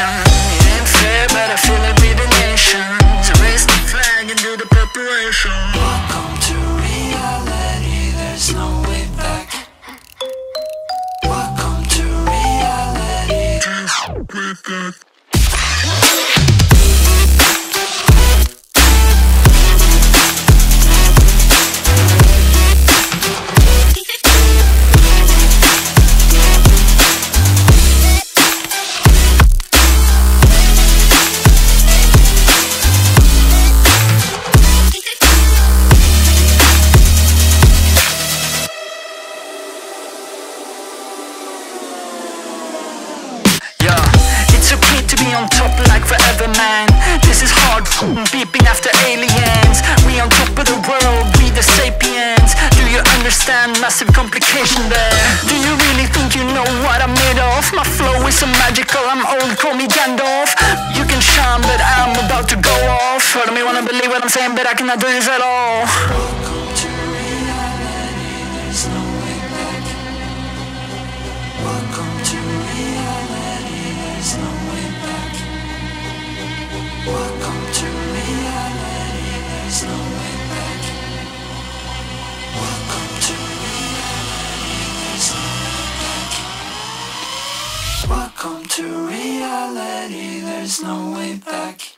nation It ain't fair but I feel it be the nation. So raise the flag and do the preparation. Welcome to reality, there's no way back. Welcome to reality. I'm made of? My flow is so magical, I'm old, call me Gandalf. You can shine, but I'm about to go off. Heard me wanna believe what I'm saying, but I cannot do this at all there's no way back